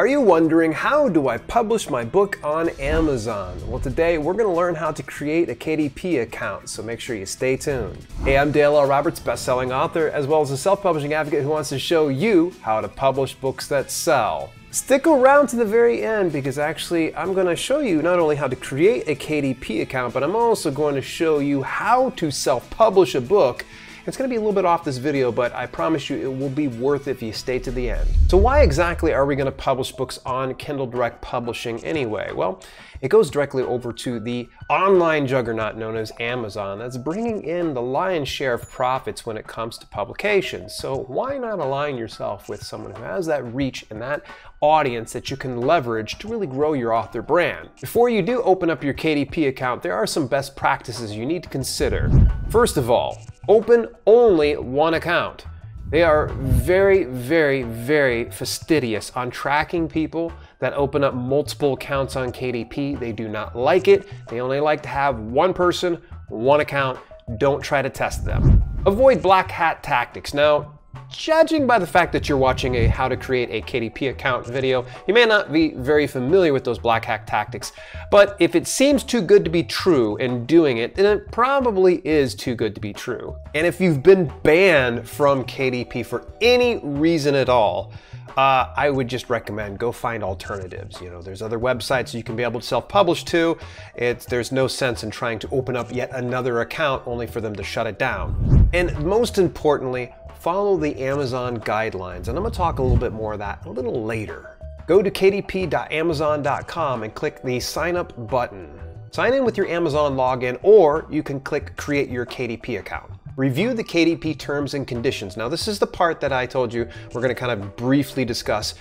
Are you wondering how do I publish my book on Amazon? Well, today we're going to learn how to create a KDP account, so make sure you stay tuned. Hey, I'm Dale L. Roberts, best-selling author, as well as a self-publishing advocate who wants to show you how to publish books that sell. Stick around to the very end because actually I'm going to show you not only how to create a KDP account, but I'm also going to show you how to self-publish a book it's going to be a little bit off this video, but I promise you it will be worth it if you stay to the end. So why exactly are we going to publish books on Kindle Direct Publishing anyway? Well, it goes directly over to the online juggernaut known as Amazon that's bringing in the lion's share of profits when it comes to publications. So why not align yourself with someone who has that reach and that audience that you can leverage to really grow your author brand? Before you do open up your KDP account, there are some best practices you need to consider. First of all, open only one account. They are very, very, very fastidious on tracking people that open up multiple accounts on KDP. They do not like it. They only like to have one person, one account. Don't try to test them. Avoid black hat tactics. Now, Judging by the fact that you're watching a how to create a KDP account video, you may not be very familiar with those black hack tactics, but if it seems too good to be true in doing it, then it probably is too good to be true. And if you've been banned from KDP for any reason at all, uh, I would just recommend go find alternatives. You know, there's other websites you can be able to self-publish to. It's, there's no sense in trying to open up yet another account only for them to shut it down. And most importantly, follow the Amazon guidelines, and I'm gonna talk a little bit more of that a little later. Go to kdp.amazon.com and click the sign up button. Sign in with your Amazon login, or you can click create your KDP account. Review the KDP terms and conditions. Now, this is the part that I told you we're gonna kind of briefly discuss.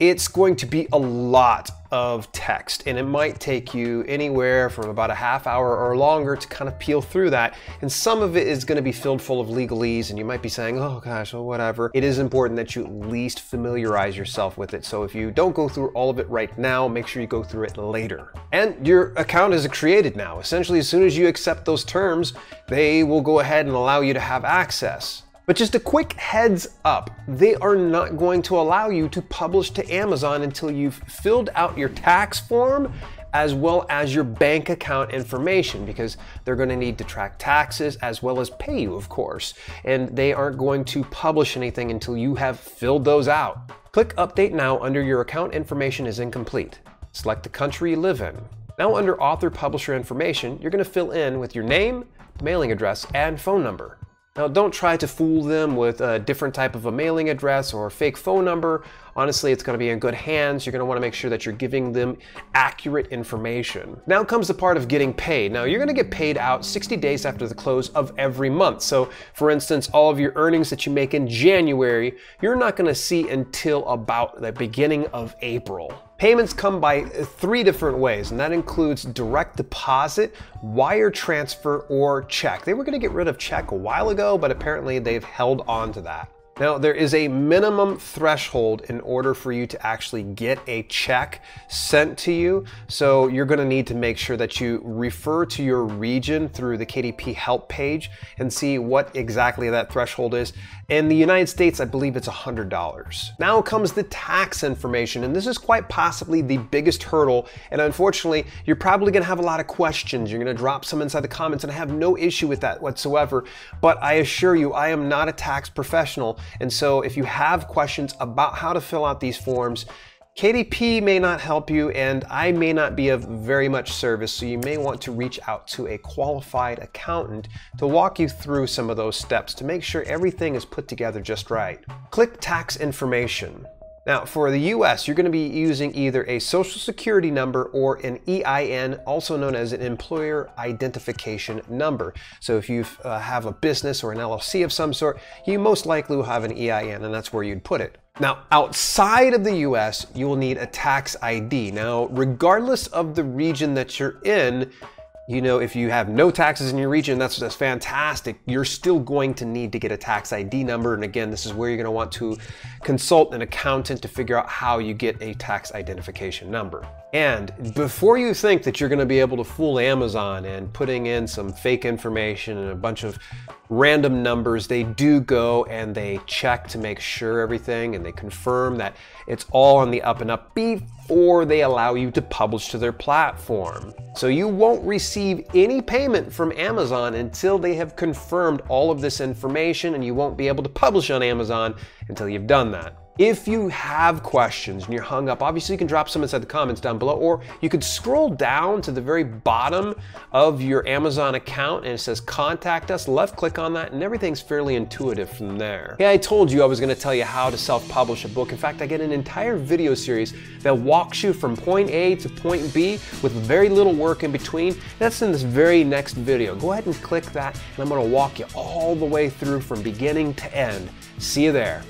It's going to be a lot of text and it might take you anywhere from about a half hour or longer to kind of peel through that. And some of it is going to be filled full of legalese and you might be saying, oh gosh, well, whatever. It is important that you at least familiarize yourself with it. So if you don't go through all of it right now, make sure you go through it later. And your account is created now. Essentially, as soon as you accept those terms, they will go ahead and allow you to have access. But just a quick heads up, they are not going to allow you to publish to Amazon until you've filled out your tax form as well as your bank account information because they're going to need to track taxes as well as pay you, of course. And they aren't going to publish anything until you have filled those out. Click Update Now under your account information is incomplete. Select the country you live in. Now under Author Publisher Information, you're going to fill in with your name, mailing address, and phone number. Now don't try to fool them with a different type of a mailing address or fake phone number. Honestly, it's gonna be in good hands. You're gonna wanna make sure that you're giving them accurate information. Now comes the part of getting paid. Now you're gonna get paid out 60 days after the close of every month. So for instance, all of your earnings that you make in January, you're not gonna see until about the beginning of April. Payments come by three different ways, and that includes direct deposit, wire transfer, or check. They were going to get rid of check a while ago, but apparently they've held on to that. Now, there is a minimum threshold in order for you to actually get a check sent to you. So you're gonna need to make sure that you refer to your region through the KDP help page and see what exactly that threshold is. In the United States, I believe it's $100. Now comes the tax information, and this is quite possibly the biggest hurdle. And unfortunately, you're probably gonna have a lot of questions. You're gonna drop some inside the comments, and I have no issue with that whatsoever. But I assure you, I am not a tax professional. And so if you have questions about how to fill out these forms, KDP may not help you and I may not be of very much service, so you may want to reach out to a qualified accountant to walk you through some of those steps to make sure everything is put together just right. Click tax information. Now, for the US, you're going to be using either a social security number or an EIN, also known as an employer identification number. So if you uh, have a business or an LLC of some sort, you most likely will have an EIN, and that's where you'd put it. Now, outside of the US, you will need a tax ID. Now, regardless of the region that you're in, you know, if you have no taxes in your region, that's, that's fantastic. You're still going to need to get a tax ID number. And again, this is where you're going to want to consult an accountant to figure out how you get a tax identification number. And before you think that you're going to be able to fool Amazon and putting in some fake information and a bunch of random numbers, they do go and they check to make sure everything and they confirm that it's all on the up and up before they allow you to publish to their platform. So you won't receive any payment from Amazon until they have confirmed all of this information and you won't be able to publish on Amazon until you've done that. If you have questions and you're hung up, obviously you can drop some inside the comments down below, or you could scroll down to the very bottom of your Amazon account and it says contact us. Left click on that and everything's fairly intuitive from there. Hey, I told you I was gonna tell you how to self-publish a book. In fact, I get an entire video series that walks you from point A to point B with very little work in between. That's in this very next video. Go ahead and click that and I'm gonna walk you all the way through from beginning to end. See you there.